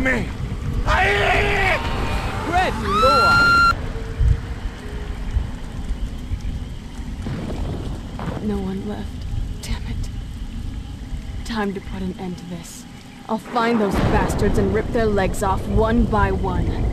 me. I lord! No one left. Damn it. Time to put an end to this. I'll find those bastards and rip their legs off one by one.